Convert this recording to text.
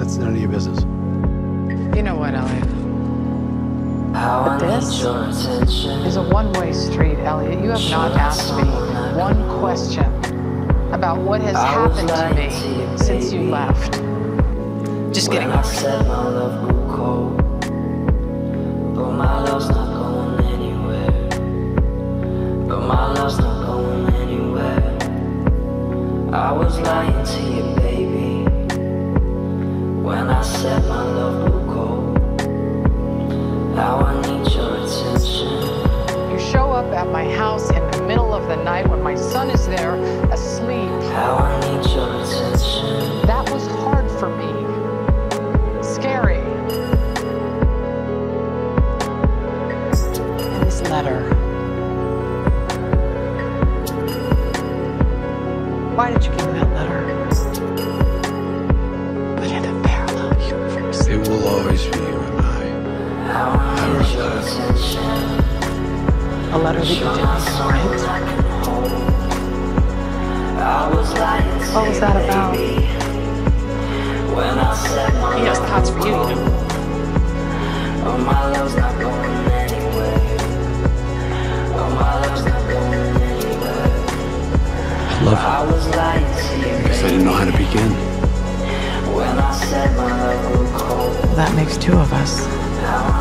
That's none of your business. You know what, Elliot? How But this is a one-way street, Elliot. You have not asked me one question about what has happened to me you, since you left. Just getting When I over my love grew cold, but my love's not going anywhere. But my love's not going anywhere. I was lying to you, You show up at my house in the middle of the night when my son is there asleep. That was hard for me. Scary. This letter. Why did you give me that letter? Always be you and I. How I need your attention. A letter that you didn't write. What was that about? When I He has the hots for you, you know. Oh, my love's not going anywhere. Oh, my love's not going anywhere. I love I was lying to you, you because I didn't know how to begin. When I said my love grew cold. Well, that makes two of us.